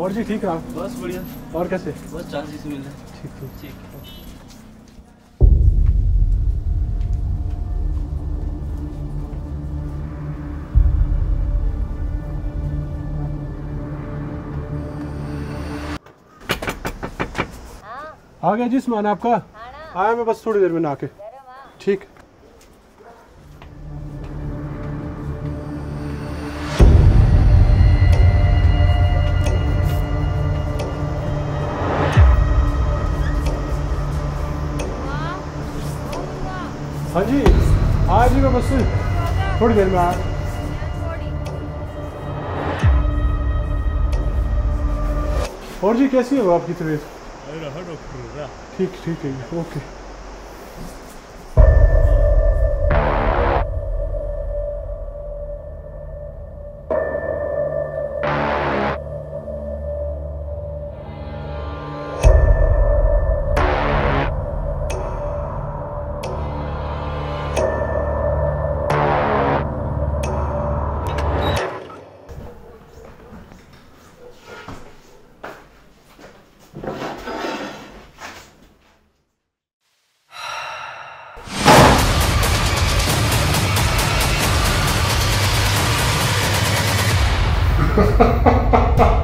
और जी ठीक रहा? बस बढ़िया। और कैसे? बस चांसेस मिले ठीक ठीक ठीक आ गया जी सामान आपका? आया मैं बस थोड़ी देर में ना आके ठीक। हाँ जी आ मैं बस थोड़ी देर में आ। और जी कैसी है वो आपकी तबीयत? ठीक ठीक है okay. ha ha ha ha ha